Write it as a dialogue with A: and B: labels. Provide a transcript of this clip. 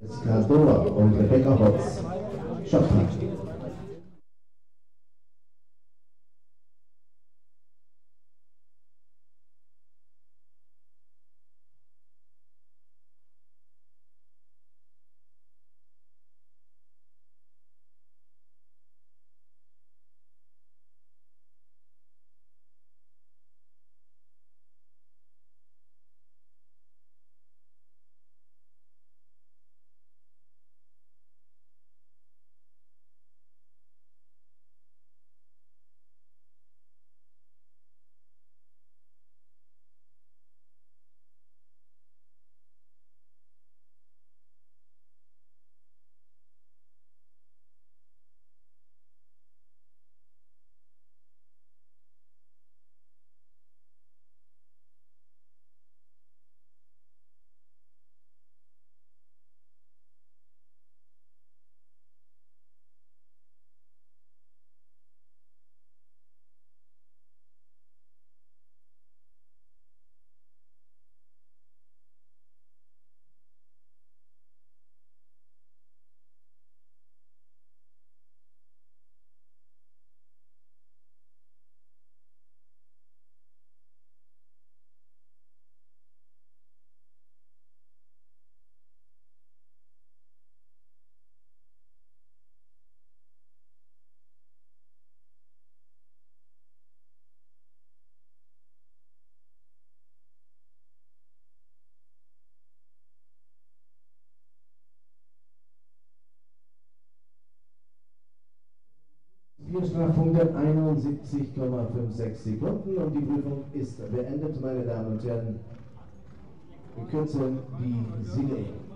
A: It's Kazdova on Rebecca Hotz. Shot. Vier Strafpunkte, 71,56 Sekunden und die Prüfung ist beendet, meine Damen und Herren. Wir kürzen die Siegerehrung.